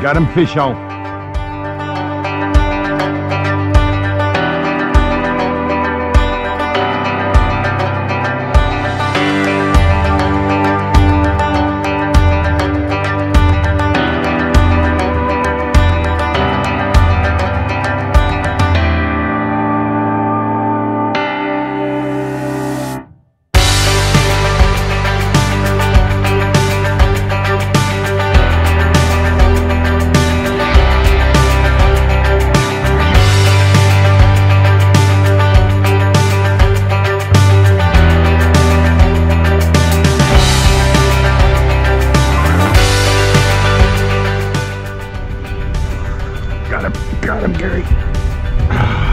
Got him fish on. got him, Gary.